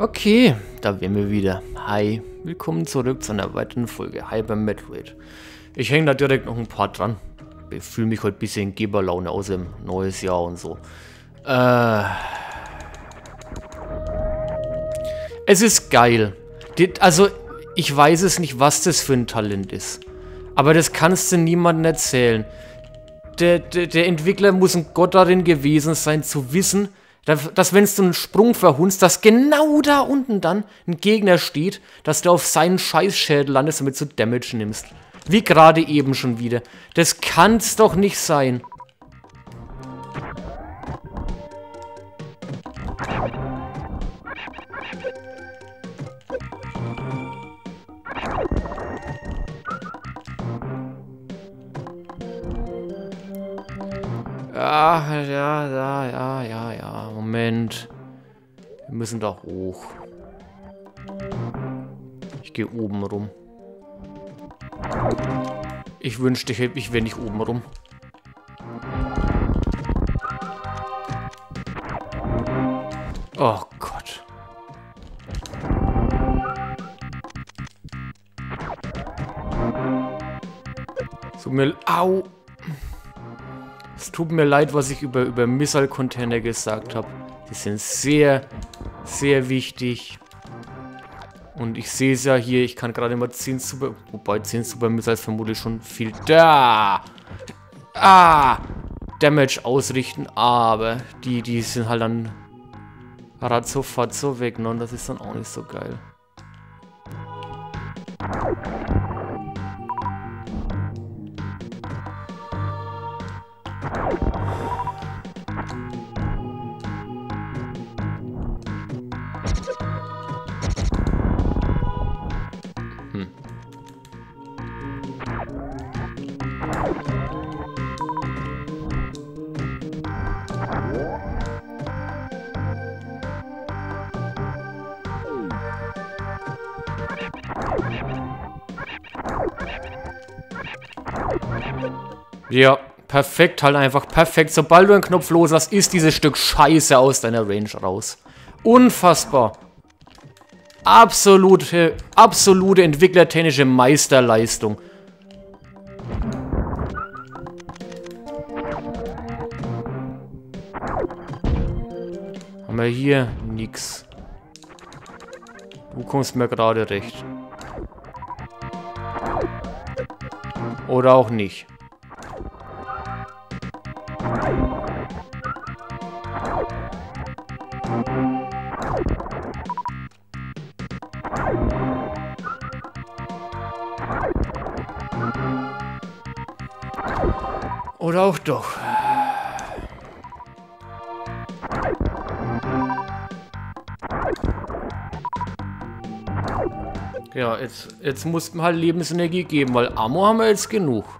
Okay, da wären wir wieder. Hi, willkommen zurück zu einer weiteren Folge Hyper Metroid. Ich hänge da direkt noch ein paar dran. Ich fühle mich heute ein bisschen Geberlaune aus dem neues Jahr und so. Äh, es ist geil. Also, ich weiß es nicht, was das für ein Talent ist. Aber das kannst du niemandem erzählen. Der, der, der Entwickler muss ein Gott darin gewesen sein, zu wissen, dass wenn du einen Sprung verhunzt, dass genau da unten dann ein Gegner steht, dass du auf seinen Scheißschädel landest, damit du Damage nimmst. Wie gerade eben schon wieder. Das kann's doch nicht sein. Ja, ja, ja, ja, ja, ja. Moment. Wir müssen da hoch. Ich gehe oben rum. Ich wünschte, ich wäre nicht oben rum. Oh Gott. So mir... Au! Es tut mir leid, was ich über, über Missile-Container gesagt habe. Die sind sehr, sehr wichtig. Und ich sehe es ja hier, ich kann gerade mal 10 Super... Wobei 10 Super Missiles vermutlich schon viel... Da! Ah! Damage ausrichten, aber die, die sind halt dann ratzo fatzo weg, ne? Und das ist dann auch nicht so geil. Perfekt, halt einfach perfekt. Sobald du einen Knopf los hast, ist dieses Stück Scheiße aus deiner Range raus. Unfassbar. Absolute, absolute entwicklertechnische Meisterleistung. Haben wir hier nix. Du kommst mir gerade recht. Oder auch nicht. Oder auch doch. Ja, jetzt, jetzt muss man halt Lebensenergie geben, weil Ammo haben wir jetzt genug.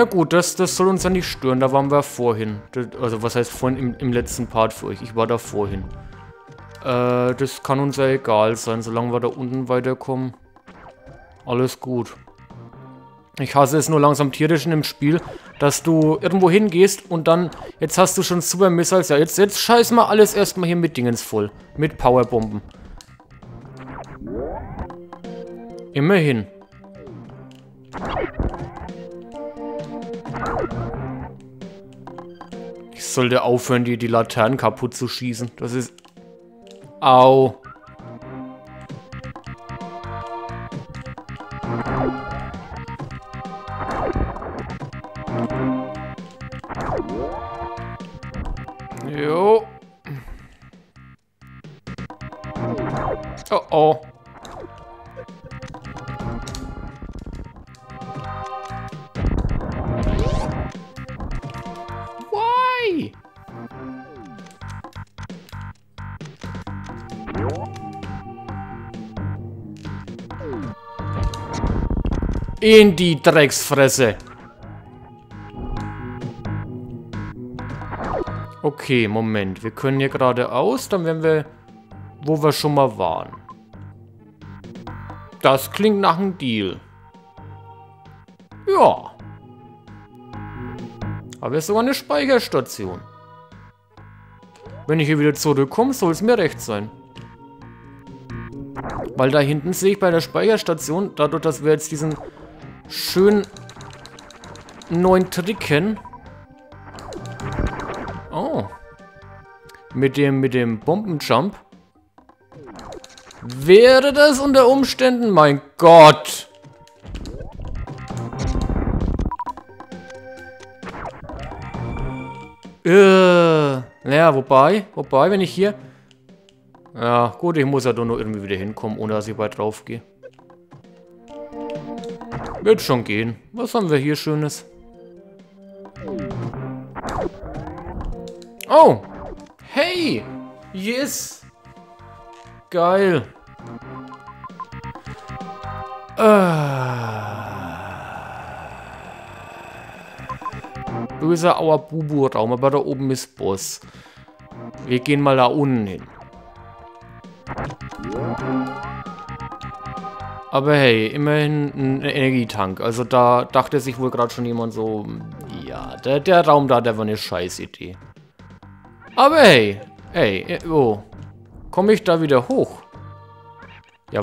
Na gut, das, das soll uns ja nicht stören. Da waren wir vorhin. Also was heißt vorhin im, im letzten Part für euch? Ich war da vorhin. Äh, das kann uns ja egal sein, solange wir da unten weiterkommen. Alles gut. Ich hasse es nur langsam tierisch in dem Spiel, dass du irgendwo hingehst und dann, jetzt hast du schon Super Missiles, ja, jetzt, jetzt scheiß mal alles erstmal hier mit Dingens voll. Mit Powerbomben. Immerhin. Sollte aufhören, die, die Laternen kaputt zu schießen. Das ist... Au. Jo. Oh oh. In die Drecksfresse. Okay, Moment. Wir können hier geradeaus, dann werden wir, wo wir schon mal waren. Das klingt nach einem Deal. Ja. Aber es ist sogar eine Speicherstation. Wenn ich hier wieder zurückkomme, soll es mir recht sein. Weil da hinten sehe ich bei der Speicherstation, dadurch, dass wir jetzt diesen schönen neuen Trick kennen. Oh. Mit dem, mit dem Bombenjump. Wäre das unter Umständen? Mein Gott. Äh, naja, wobei, wobei, wenn ich hier... Ja, gut, ich muss ja doch nur irgendwie wieder hinkommen, ohne dass ich weit drauf gehe. Wird schon gehen. Was haben wir hier Schönes? Oh! Hey! Yes! Geil! Ah. Böser Auer Bubu-Raum, aber da oben ist Boss. Wir gehen mal da unten hin. Aber hey, immerhin ein Energietank. Also da dachte sich wohl gerade schon jemand so, ja, der, der Raum da, der war eine scheiß Idee. Aber hey, hey, oh, komme ich da wieder hoch? Ja,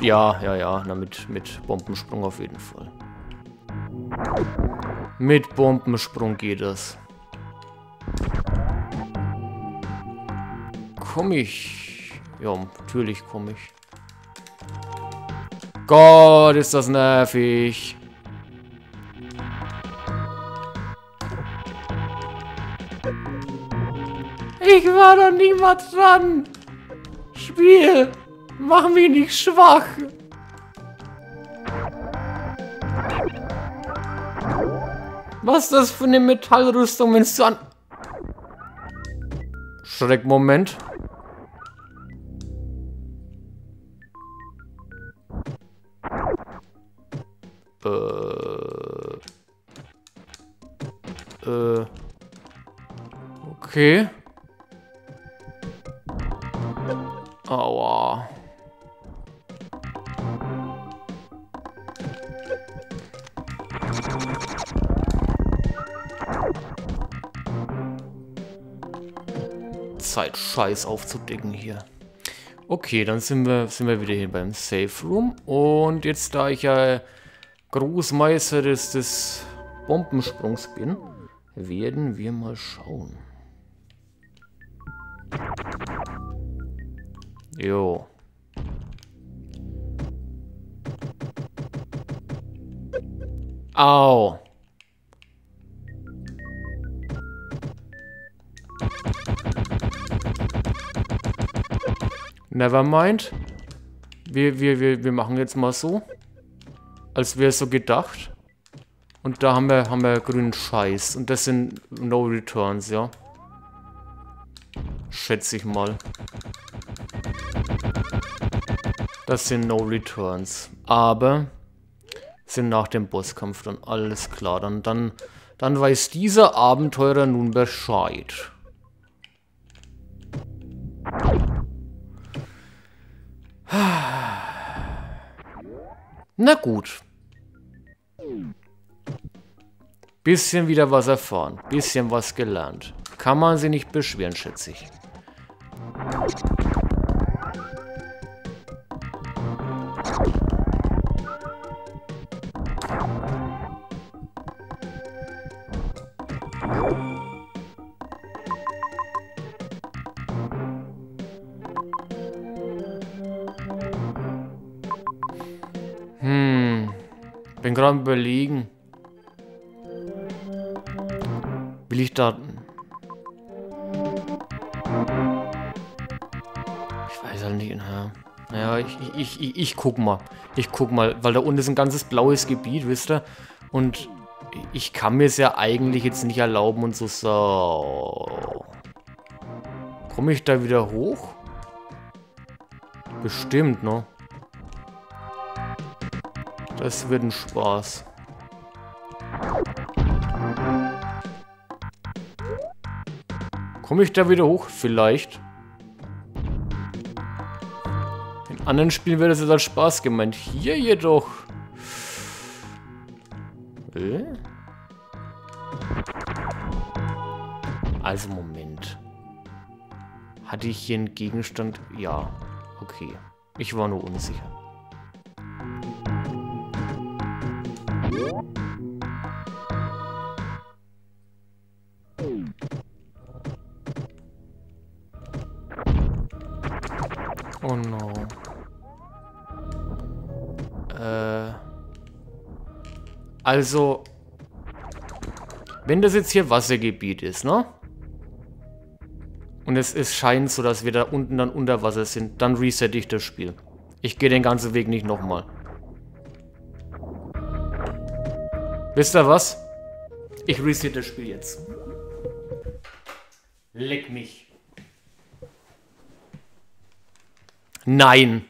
ja, ja, ja, na mit, mit Bombensprung auf jeden Fall. Mit Bombensprung geht es. Komm ich? Ja, natürlich komme ich. Gott, ist das nervig. Ich war doch nie mal dran. Spiel, mach mich nicht schwach. Was ist das für eine Metallrüstung, wenn es so an... Schreckmoment. Äh... Äh... Okay. Aua. Zeit, Scheiß aufzudecken hier. Okay, dann sind wir, sind wir wieder hier beim Safe Room. Und jetzt, da ich ja Großmeister des, des Bombensprungs bin, werden wir mal schauen. Jo. Au. Nevermind. Wir, wir, wir, wir machen jetzt mal so. Als wäre so gedacht. Und da haben wir, haben wir grünen Scheiß. Und das sind No Returns, ja. Schätze ich mal. Das sind No Returns. Aber sind nach dem Bosskampf dann alles klar. Dann, dann, dann weiß dieser Abenteurer nun Bescheid. Na gut. Bisschen wieder was erfahren. Bisschen was gelernt. Kann man sie nicht beschweren, schätze ich. Bin gerade überlegen. Will ich da... Ich weiß halt nicht. Naja, naja ich, ich, ich, ich guck mal. Ich guck mal, weil da unten ist ein ganzes blaues Gebiet, wisst ihr? Und ich kann mir es ja eigentlich jetzt nicht erlauben und so... so. Komme ich da wieder hoch? Bestimmt, ne? Das wird ein Spaß. Komme ich da wieder hoch? Vielleicht. In anderen Spielen wäre das jetzt als Spaß gemeint. Hier jedoch. Äh? Also Moment. Hatte ich hier einen Gegenstand? Ja. Okay. Ich war nur unsicher. Äh. Also. Wenn das jetzt hier Wassergebiet ist, ne? Und es, es scheint so, dass wir da unten dann unter Wasser sind, dann resette ich das Spiel. Ich gehe den ganzen Weg nicht nochmal. Wisst ihr was? Ich reset das Spiel jetzt. Leck mich. Nein.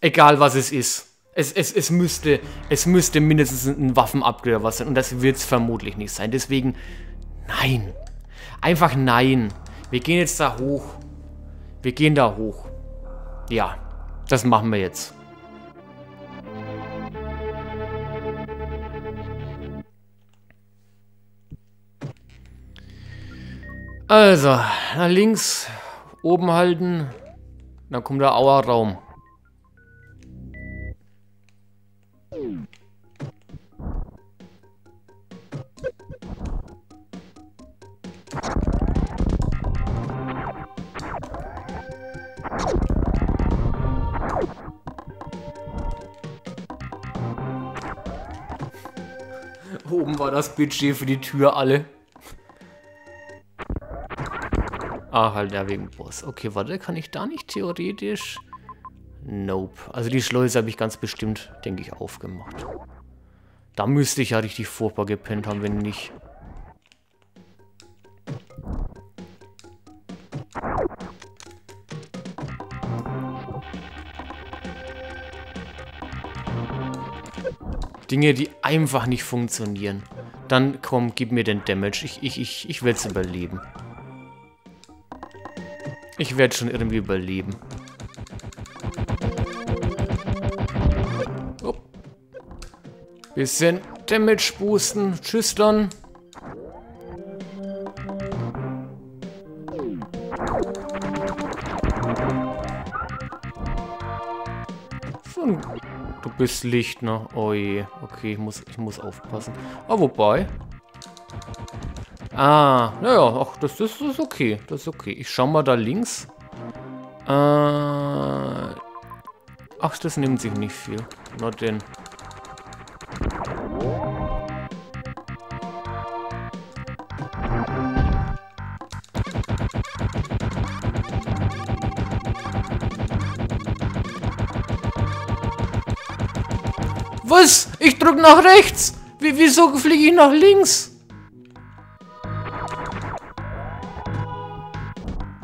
Egal was es ist. Es, es, es, müsste, es müsste mindestens ein Waffenupgrade was sein. Und das wird es vermutlich nicht sein. Deswegen, nein. Einfach nein. Wir gehen jetzt da hoch. Wir gehen da hoch. Ja, das machen wir jetzt. Also, nach links, oben halten, dann kommt der Auerraum. Oben war das Budget für die Tür alle. Ah, halt ja, wegen Boss. Okay, warte, kann ich da nicht theoretisch... Nope. Also die Schleuse habe ich ganz bestimmt, denke ich, aufgemacht. Da müsste ich ja richtig furchtbar gepennt haben, wenn nicht. Dinge, die einfach nicht funktionieren. Dann komm, gib mir den Damage. Ich, ich, ich, ich werde es überleben. Ich werde schon irgendwie überleben. Bisschen Damage boosten. Tschüss dann. Du bist Licht, ne? Oh je. Okay, ich muss, ich muss aufpassen. Ah, wobei. Ah, naja, ach, das, das ist okay. Das ist okay. Ich schau mal da links. Äh, ach, das nimmt sich nicht viel. Nur den. Drück nach rechts. Wie, wieso fliege ich nach links?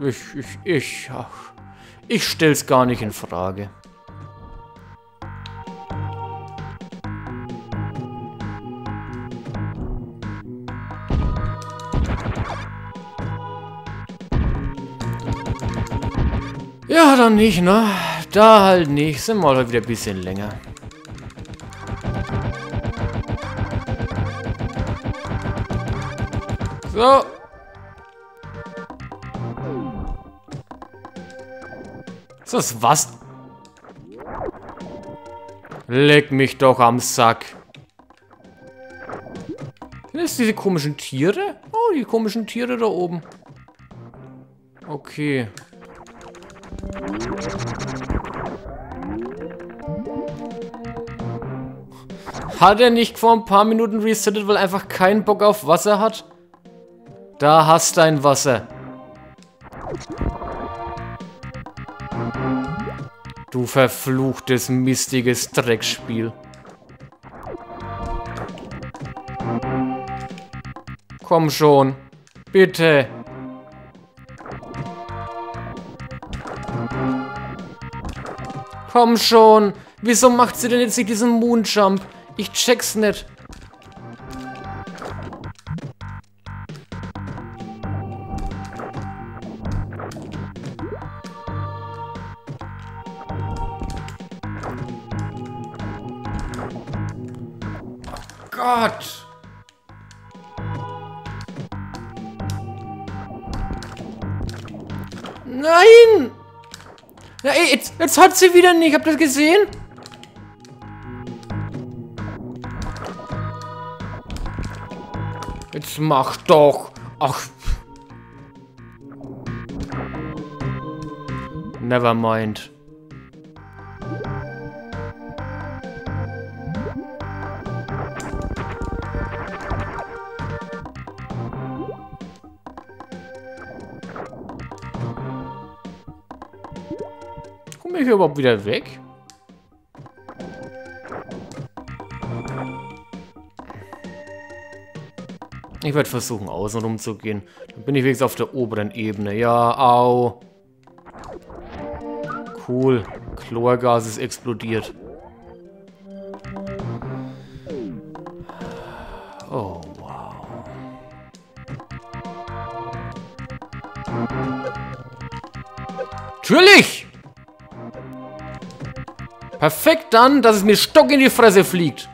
Ich, ich, ich, ach, ich stell's gar nicht in Frage. Ja, dann nicht, ne? Da halt nicht. Sind wir halt wieder ein bisschen länger. So. Ist das was? Leck mich doch am Sack. Sind das diese komischen Tiere? Oh, die komischen Tiere da oben. Okay. Hat er nicht vor ein paar Minuten resettet, weil er einfach keinen Bock auf Wasser hat? Da hast dein Wasser. Du verfluchtes, mistiges Dreckspiel. Komm schon. Bitte. Komm schon. Wieso macht sie denn jetzt nicht diesen Moonjump? Ich check's nicht. Nein! Ja, ey, jetzt, jetzt hat sie wieder nicht. Habt ihr das gesehen? Jetzt mach doch. Ach. Never mind. Hier überhaupt wieder weg? Ich werde versuchen, außen rum zu gehen. Dann bin ich wenigstens auf der oberen Ebene. Ja, au. Cool. Chlorgas ist explodiert. Perfekt dann, dass es mir Stock in die Fresse fliegt.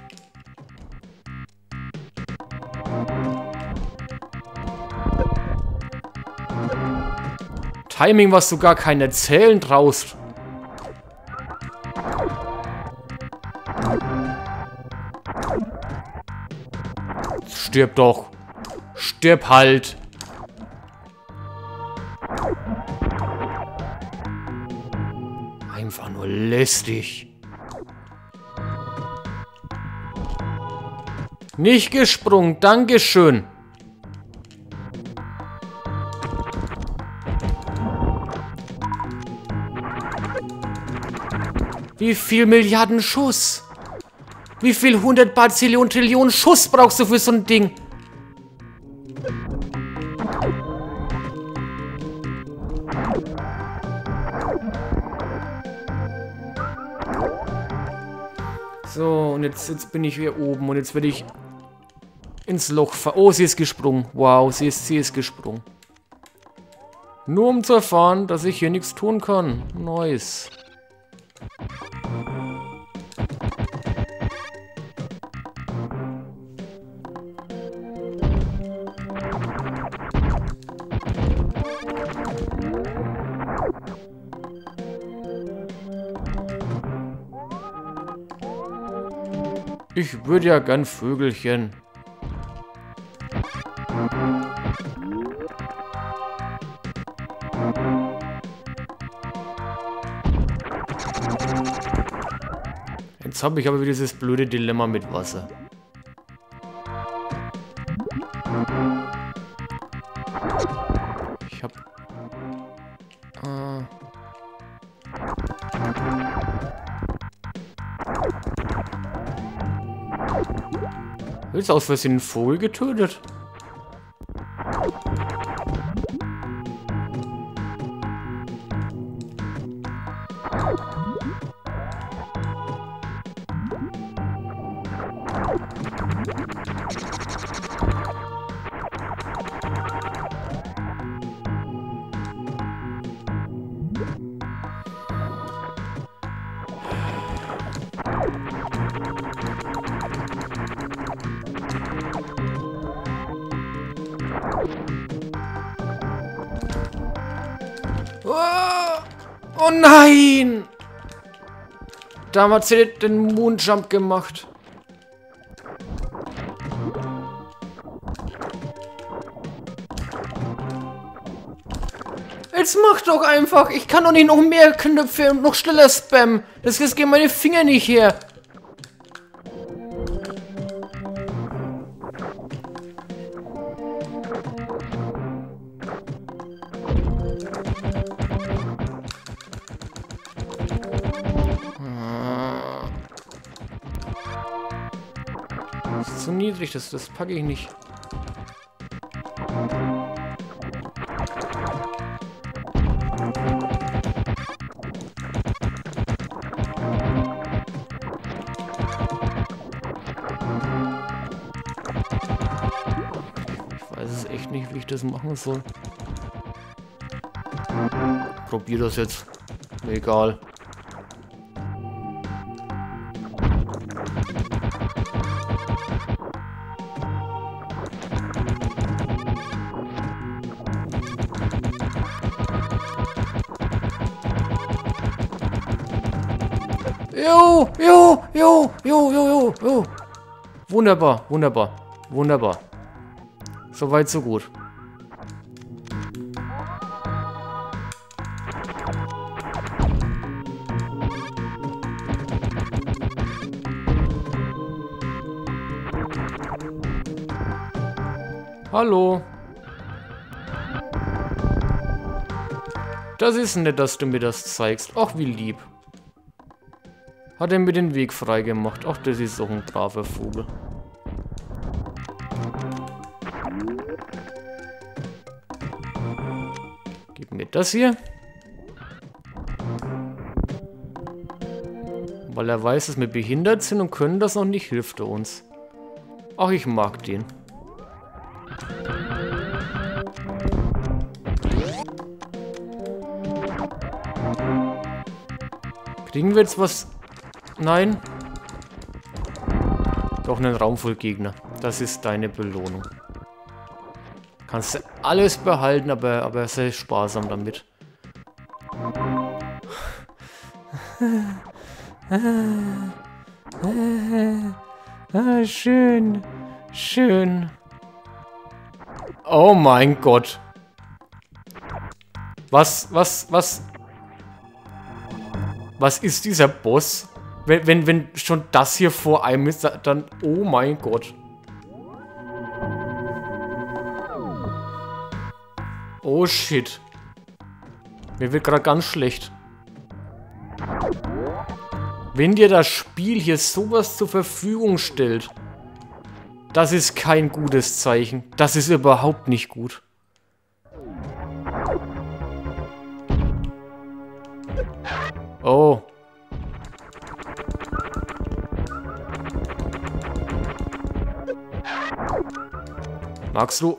Timing, was du gar kein Erzählen traust. Stirb doch. Stirb halt. Einfach nur lästig. Nicht gesprungen, Dankeschön. Wie viel Milliarden Schuss? Wie viel 100 Bazillion Trillionen Schuss brauchst du für so ein Ding? So, und jetzt, jetzt bin ich hier oben und jetzt werde ich ins Loch fahren. Oh, sie ist gesprungen. Wow, sie ist, sie ist gesprungen. Nur um zu erfahren, dass ich hier nichts tun kann. Nice. Ich würde ja gern Vögelchen. Jetzt habe ich aber wieder dieses blöde Dilemma mit Wasser. Ich habe... Äh, Jetzt aus Versehen einen Vogel getötet. Damals hat den Moonjump gemacht. Jetzt mach doch einfach. Ich kann doch nicht noch mehr Knöpfe und noch schneller spammen. Das, gehen meine Finger nicht her. ich, das, das packe ich nicht. Ich weiß es echt nicht, wie ich das machen soll. Probier das jetzt. Egal. Jo, jo, jo, jo, jo. Wunderbar, wunderbar, wunderbar. Soweit, so gut. Hallo. Das ist nett, dass du mir das zeigst. Ach, wie lieb. Hat er mir den Weg freigemacht. Ach, das ist doch ein braver Vogel. Gib mir das hier. Weil er weiß, dass wir behindert sind und können das noch nicht, hilft er uns. Ach, ich mag den. Kriegen wir jetzt was Nein. Doch einen Raum voll Gegner. Das ist deine Belohnung. Kannst du alles behalten, aber, aber sei sparsam damit. Ah, schön. Schön. Oh mein Gott. Was, was, was... Was ist dieser Boss? Wenn, wenn, wenn schon das hier vor einem ist, dann... Oh mein Gott. Oh shit. Mir wird gerade ganz schlecht. Wenn dir das Spiel hier sowas zur Verfügung stellt, das ist kein gutes Zeichen. Das ist überhaupt nicht gut. Oh. Magst du?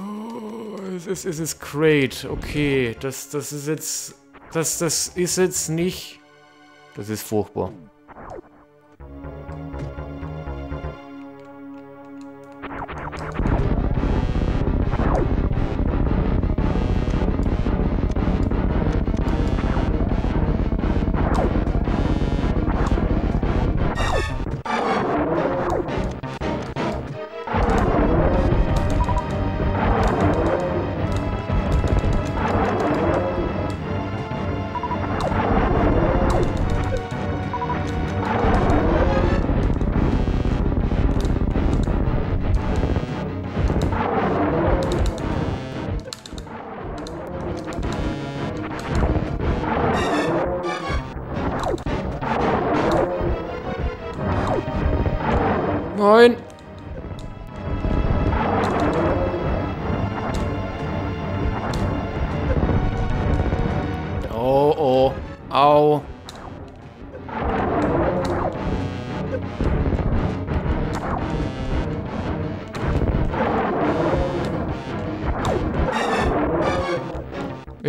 Oh, es ist, es ist great. Okay, das, das ist jetzt... Das, das ist jetzt nicht... Das ist furchtbar.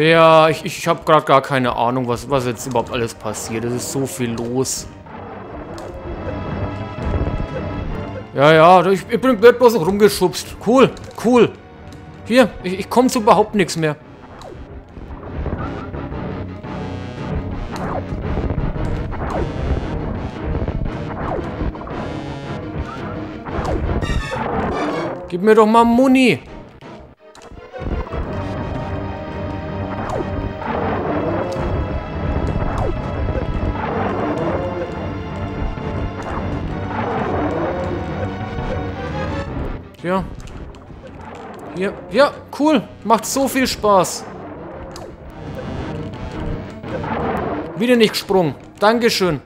Ja, ich, ich habe gerade gar keine Ahnung, was, was jetzt überhaupt alles passiert. Es ist so viel los. Ja, ja, ich, ich bin bloß rumgeschubst. Cool, cool. Hier, ich, ich komme zu überhaupt nichts mehr. Gib mir doch mal Muni. Ja. Hier. Ja, cool. Macht so viel Spaß. Wieder nicht gesprungen. Dankeschön.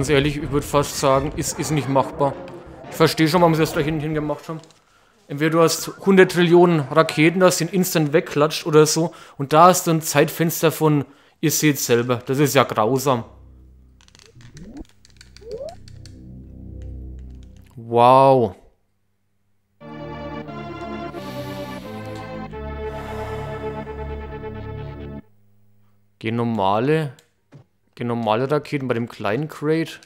Ganz ehrlich, ich würde fast sagen, ist, ist nicht machbar. Ich verstehe schon, warum sie das da hinten gemacht haben. Entweder du hast 100 Trillionen Raketen, das sind instant wegklatscht oder so. Und da hast du ein Zeitfenster von, ihr seht selber. Das ist ja grausam. Wow. Gehen gehen normale Raketen bei dem kleinen Crate.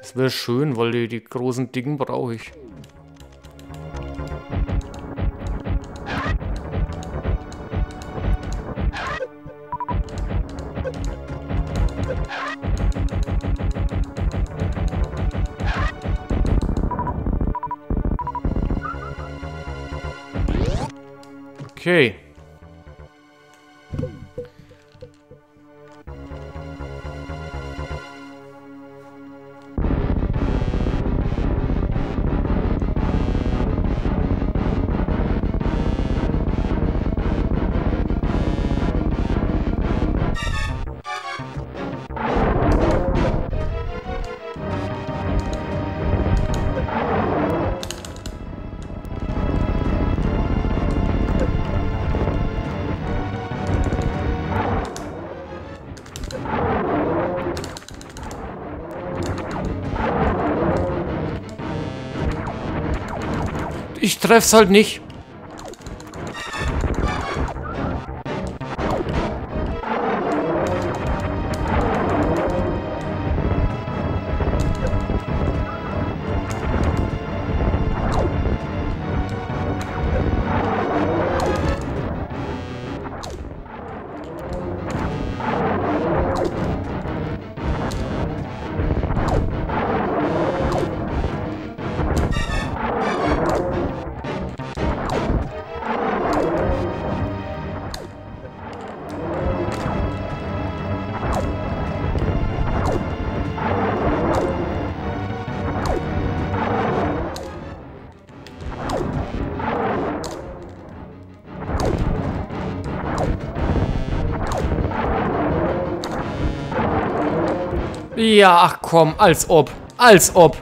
Das wäre schön, weil die, die großen Dicken brauche ich. Okay. Treff's halt nicht. Ja, ach komm, als ob. Als ob.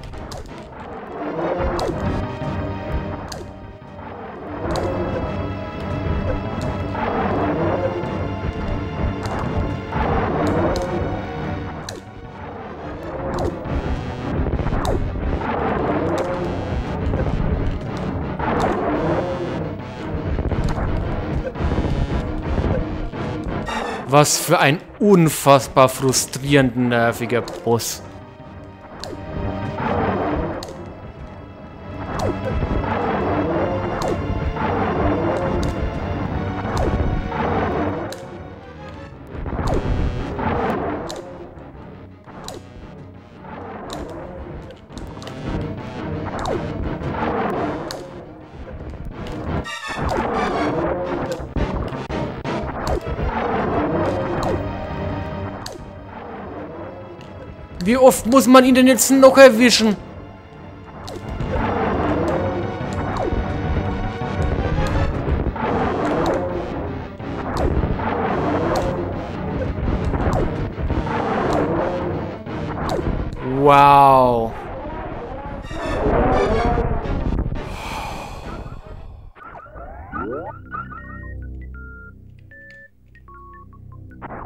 Was für ein unfassbar frustrierend nerviger Boss. Oft muss man ihn denn jetzt noch erwischen? Wow.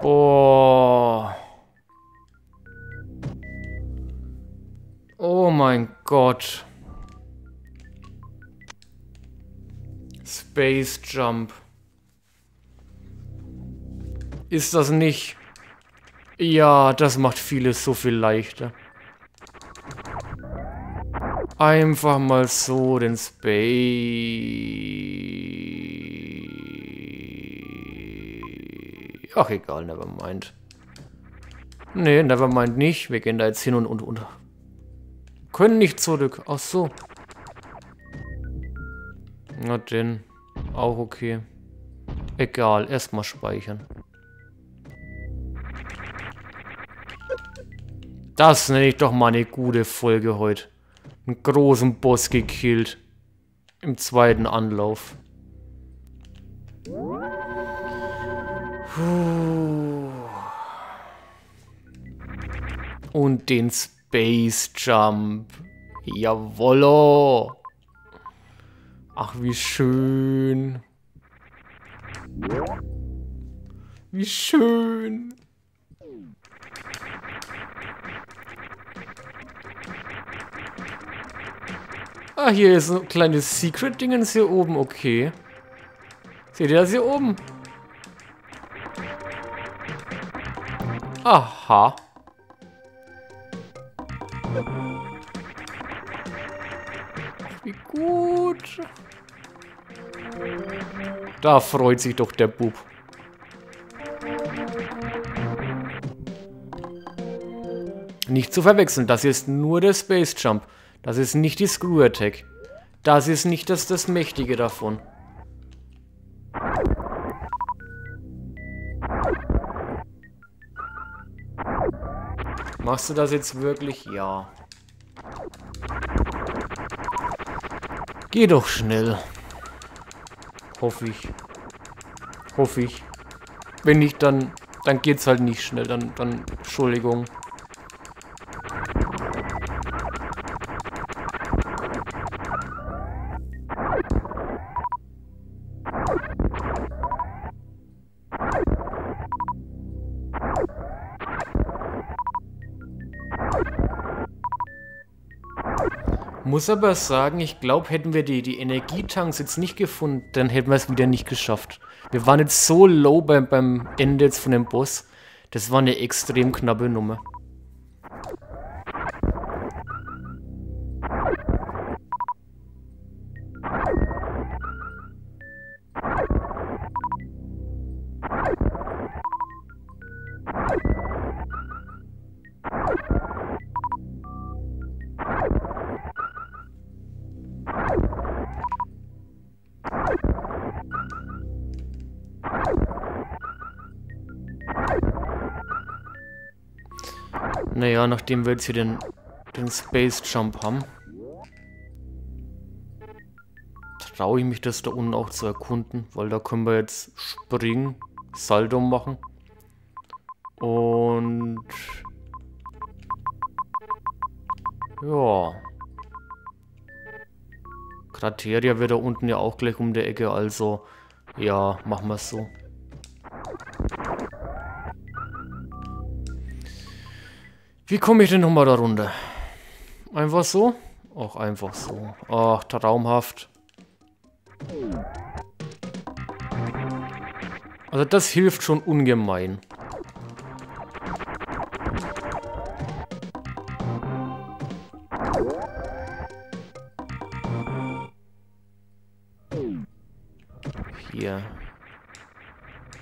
Oh. Gott. Space Jump. Ist das nicht... Ja, das macht vieles so viel leichter. Einfach mal so den Space... Ach egal, nevermind. Nee, nevermind nicht. Wir gehen da jetzt hin und und und. Können nicht zurück. Ach so. Na denn. Auch okay. Egal, erstmal speichern. Das nenne ich doch mal eine gute Folge heute. Einen großen Boss gekillt. Im zweiten Anlauf. Und den Space Jump. Jawollo. Ach, wie schön. Wie schön. Ah, hier ist ein kleines Secret-Dingens hier oben. Okay. Seht ihr das hier oben? Aha. Wie gut. Da freut sich doch der Bub. Nicht zu verwechseln, das ist nur der Space Jump. Das ist nicht die Screw Attack. Das ist nicht das, das Mächtige davon. Machst du das jetzt wirklich? Ja. Geh doch schnell. Hoffe ich. Hoffe ich. Wenn nicht, dann, dann geht's halt nicht schnell. Dann, dann, Entschuldigung. Muss aber sagen, ich glaube, hätten wir die, die Energietanks jetzt nicht gefunden, dann hätten wir es wieder nicht geschafft. Wir waren jetzt so low beim, beim Ende jetzt von dem Boss. Das war eine extrem knappe Nummer. Naja, nachdem wir jetzt hier den, den Space Jump haben, traue ich mich das da unten auch zu erkunden, weil da können wir jetzt springen, Salto machen und ja. Krateria wird da unten ja auch gleich um der Ecke, also ja, machen wir es so. Wie komme ich denn nochmal da runter? Einfach so? Auch einfach so. Ach, traumhaft. Also das hilft schon ungemein. Hier.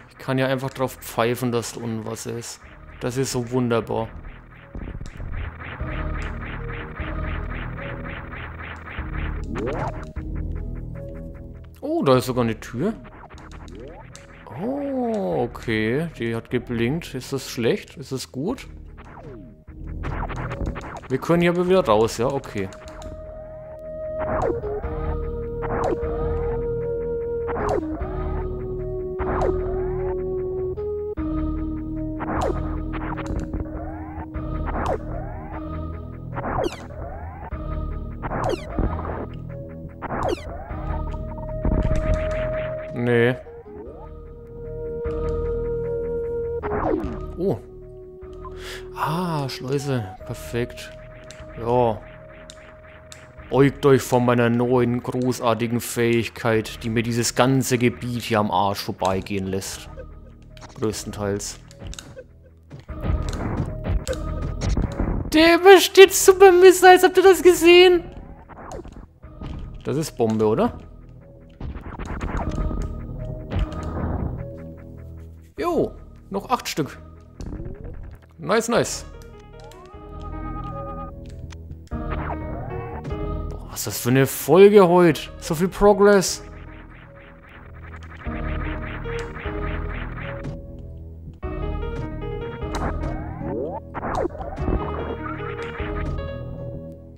Ich kann ja einfach drauf pfeifen, dass da unten was ist. Das ist so wunderbar. Da ist sogar eine Tür. Oh, okay. Die hat geblinkt. Ist das schlecht? Ist das gut? Wir können hier aber wieder raus, ja? Okay. Perfekt. Ja. Beugt euch von meiner neuen, großartigen Fähigkeit, die mir dieses ganze Gebiet hier am Arsch vorbeigehen lässt. Größtenteils. Der übersteht Super Missiles. Habt ihr das gesehen? Das ist Bombe, oder? Jo, noch acht Stück. Nice, nice. Was ist das für eine Folge heute? So viel Progress.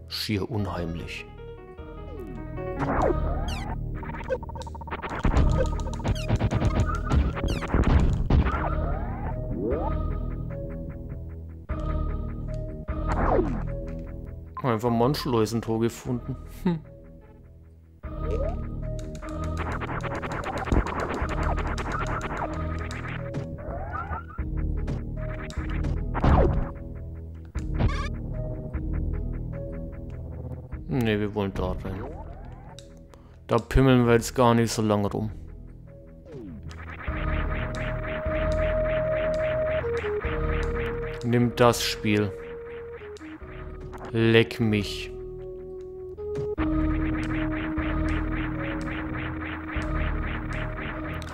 Schier unheimlich. Einfach mal ein Schleusentor gefunden. Hm. Ne, wir wollen da rein. Da pimmeln wir jetzt gar nicht so lange rum. Nimm das Spiel. Leck mich.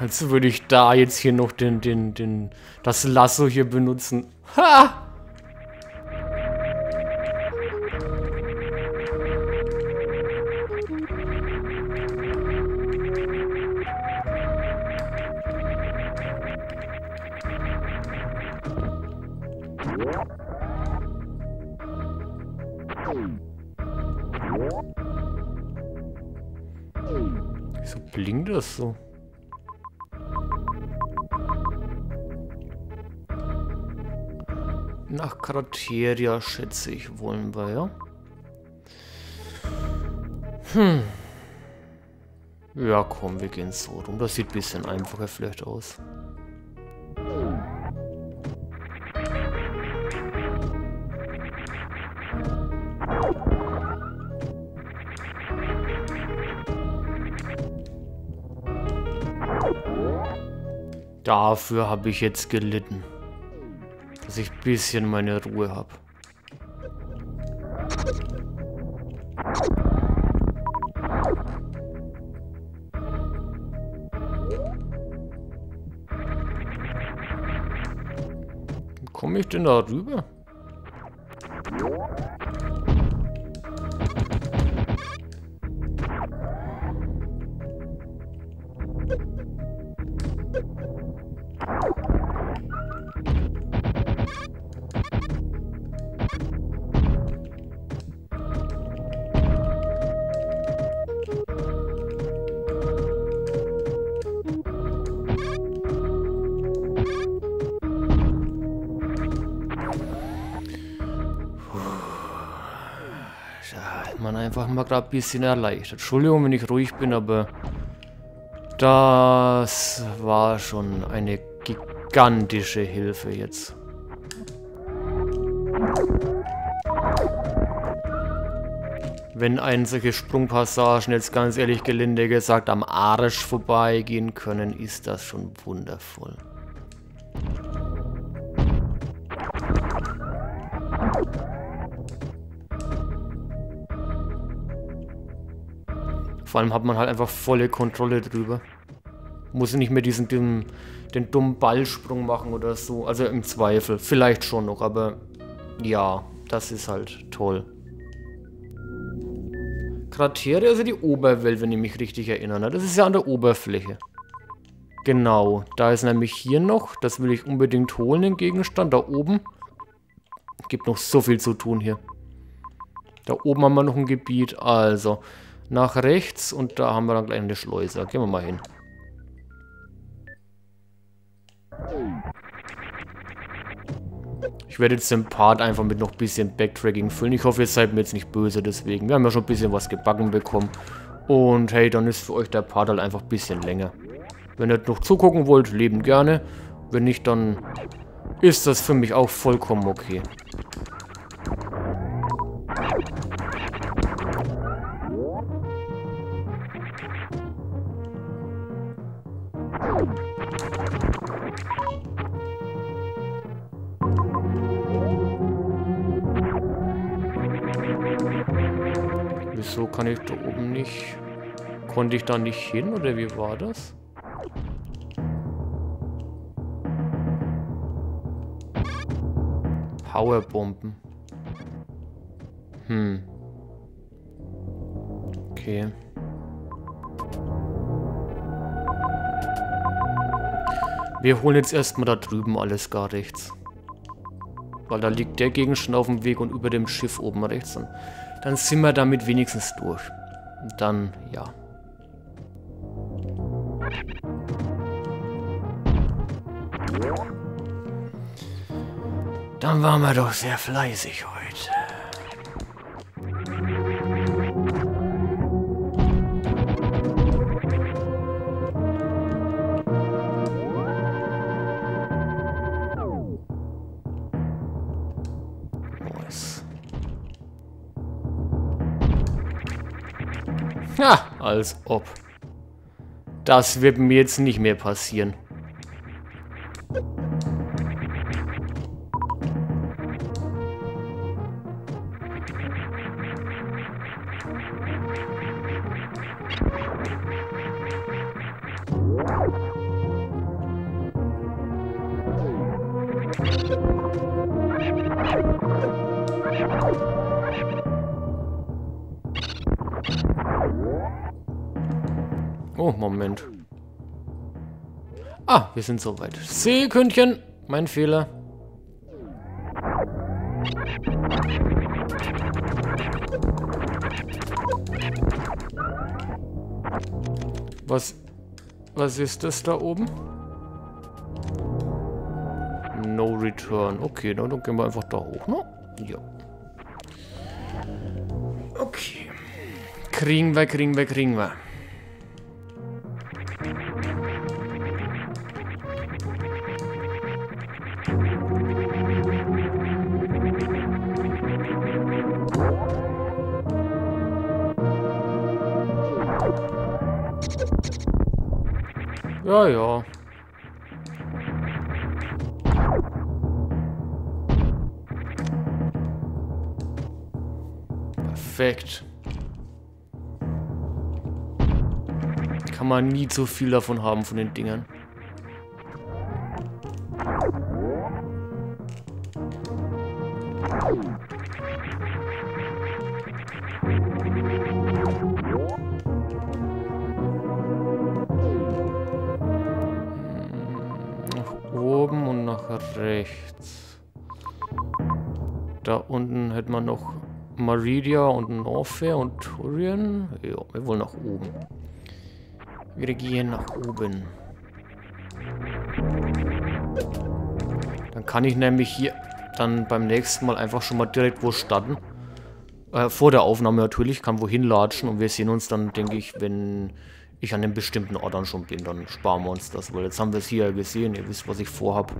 Also würde ich da jetzt hier noch den, den, den, das Lasso hier benutzen. Ha! Nach Krateria, schätze ich, wollen wir, ja? Hm. Ja, komm, wir gehen so rum. Das sieht ein bisschen einfacher vielleicht aus. Dafür habe ich jetzt gelitten. Dass ich ein bisschen meine Ruhe habe. Komme ich denn da rüber? Ein bisschen erleichtert. Entschuldigung, wenn ich ruhig bin, aber das war schon eine gigantische Hilfe jetzt. Wenn ein solche Sprungpassagen jetzt ganz ehrlich gelinde gesagt am Arsch vorbeigehen können, ist das schon wundervoll. Vor allem hat man halt einfach volle Kontrolle drüber. Muss nicht mehr diesen, den, den dummen Ballsprung machen oder so. Also im Zweifel. Vielleicht schon noch, aber ja, das ist halt toll. Kratere, also die Oberwelt, wenn ich mich richtig erinnere. Ne? Das ist ja an der Oberfläche. Genau, da ist nämlich hier noch, das will ich unbedingt holen, den Gegenstand, da oben. Gibt noch so viel zu tun hier. Da oben haben wir noch ein Gebiet, also nach rechts und da haben wir dann gleich eine Schleuse. Gehen wir mal hin. Ich werde jetzt den Part einfach mit noch ein bisschen Backtracking füllen. Ich hoffe, ihr seid mir jetzt nicht böse deswegen. Wir haben ja schon ein bisschen was gebacken bekommen. Und hey, dann ist für euch der Part halt einfach ein bisschen länger. Wenn ihr noch zugucken wollt, leben gerne. Wenn nicht, dann ist das für mich auch vollkommen okay. Wieso kann ich da oben nicht... Konnte ich da nicht hin oder wie war das? Powerbomben. Hm. Okay. Wir holen jetzt erstmal da drüben alles gar rechts. Weil da liegt der Gegenstand auf dem Weg und über dem Schiff oben rechts. Und dann sind wir damit wenigstens durch. Und dann, ja. Dann waren wir doch sehr fleißig heute. Als ob. Das wird mir jetzt nicht mehr passieren. Sind soweit. Seekündchen, mein Fehler. Was, was ist das da oben? No Return. Okay, dann, dann gehen wir einfach da hoch, ne? Ja. Okay. Kriegen wir, kriegen wir, kriegen wir. Man nie zu viel davon haben, von den Dingern. Nach oben und nach rechts. Da unten hätte man noch Maridia und Norfair und Turian. Ja, wir wollen nach oben. Wir gehen nach oben. Dann kann ich nämlich hier dann beim nächsten Mal einfach schon mal direkt wo starten. Äh, vor der Aufnahme natürlich, kann wohin latschen und wir sehen uns dann, denke ich, wenn ich an einem bestimmten Ort dann schon bin, dann sparen wir uns das, weil jetzt haben wir es hier gesehen, ihr wisst, was ich vorhab.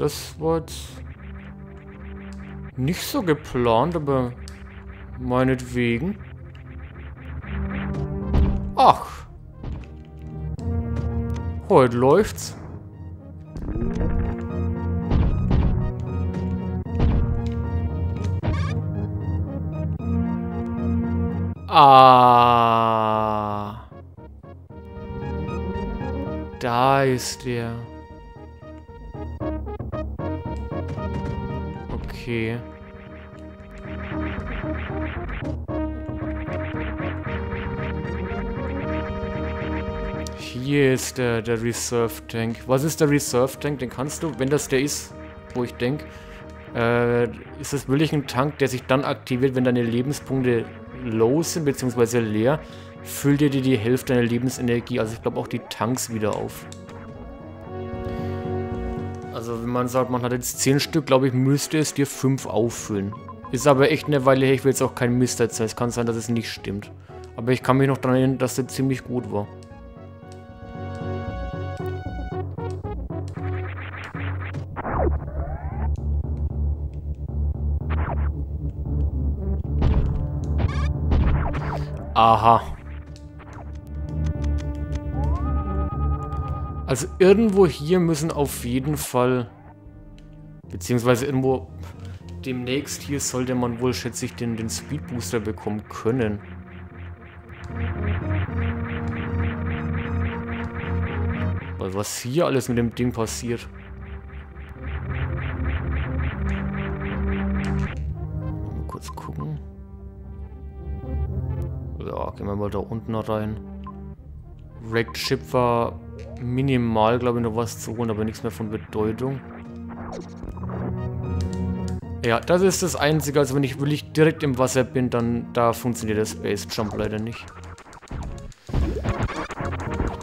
Das war jetzt nicht so geplant, aber meinetwegen. Ach. Heute läuft's. Ah. Da ist der. Okay. Hier ist der, der Reserve Tank. Was ist der Reserve Tank? Den kannst du, wenn das der ist, wo ich denke, äh, ist das wirklich ein Tank, der sich dann aktiviert, wenn deine Lebenspunkte low sind, beziehungsweise leer, füllt dir die Hälfte deiner Lebensenergie, also ich glaube auch die Tanks wieder auf. Wenn man sagt, man hat jetzt 10 Stück, glaube ich, müsste es dir 5 auffüllen. Ist aber echt eine Weile her, ich will jetzt auch kein Mist erzählen. Es kann sein, dass es nicht stimmt. Aber ich kann mich noch daran erinnern, dass der ziemlich gut war. Aha. Also irgendwo hier müssen auf jeden Fall, beziehungsweise irgendwo demnächst hier sollte man wohl, schätze ich, den, den Speed Booster bekommen können. Weil was hier alles mit dem Ding passiert. Mal kurz gucken. Ja, gehen wir mal da unten rein. Wrecked Ship war minimal, glaube ich, noch was zu holen, aber nichts mehr von Bedeutung. Ja, das ist das Einzige. Also wenn ich wirklich direkt im Wasser bin, dann da funktioniert der Space Jump leider nicht.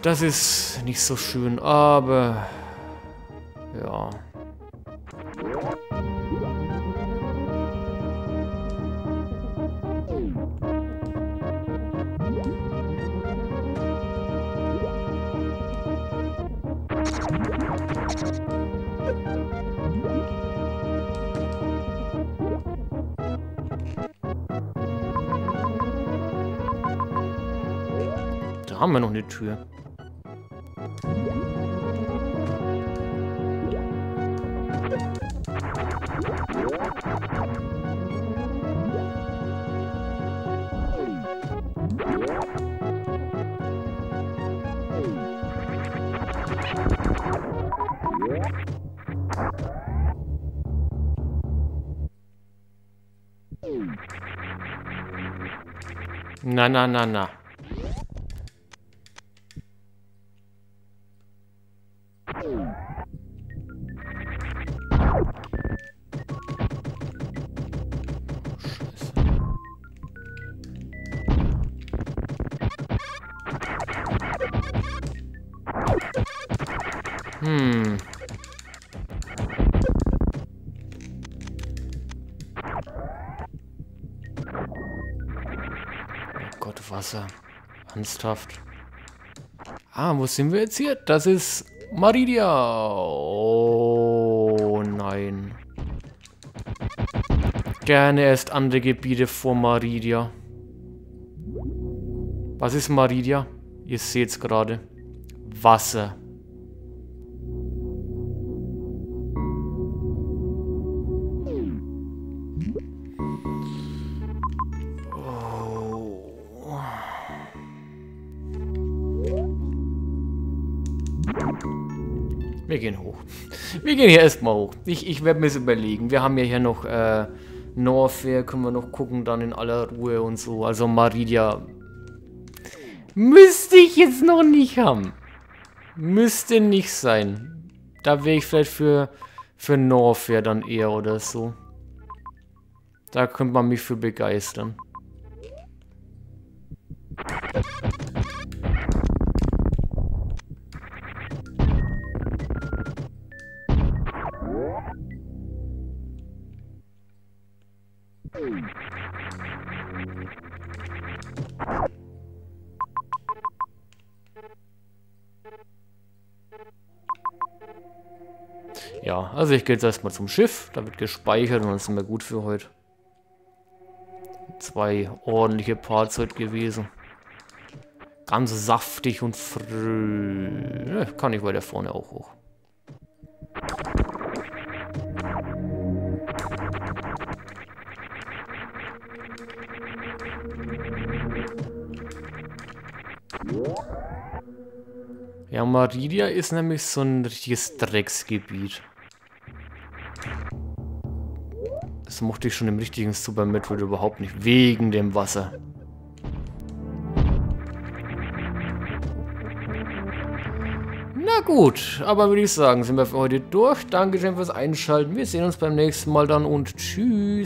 Das ist nicht so schön, aber Ja. Haben wir noch eine Tür. Na, na, na, na. Ernsthaft. Ah, wo sind wir jetzt hier? Das ist Maridia. Oh nein. Gerne erst andere Gebiete vor Maridia. Was ist Maridia? Ihr seht es gerade. Wasser. Gehen hoch. Wir gehen hier erstmal hoch. Ich, ich werde mir überlegen. Wir haben ja hier noch äh, Norfair, können wir noch gucken, dann in aller Ruhe und so. Also Maridia müsste ich jetzt noch nicht haben. Müsste nicht sein. Da wäre ich vielleicht für, für Norfair dann eher oder so. Da könnte man mich für begeistern. Also ich gehe jetzt erstmal zum Schiff. Da wird gespeichert und dann sind wir gut für heute. Zwei ordentliche Parts heute gewesen. Ganz saftig und früh. Kann ich weiter vorne auch hoch. Ja, Maridia ist nämlich so ein richtiges Drecksgebiet. Das mochte ich schon im richtigen Super Metroid überhaupt nicht. Wegen dem Wasser. Na gut, aber würde ich sagen, sind wir für heute durch. Dankeschön fürs Einschalten. Wir sehen uns beim nächsten Mal dann und tschüss.